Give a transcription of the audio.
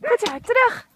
Goed zo, terug.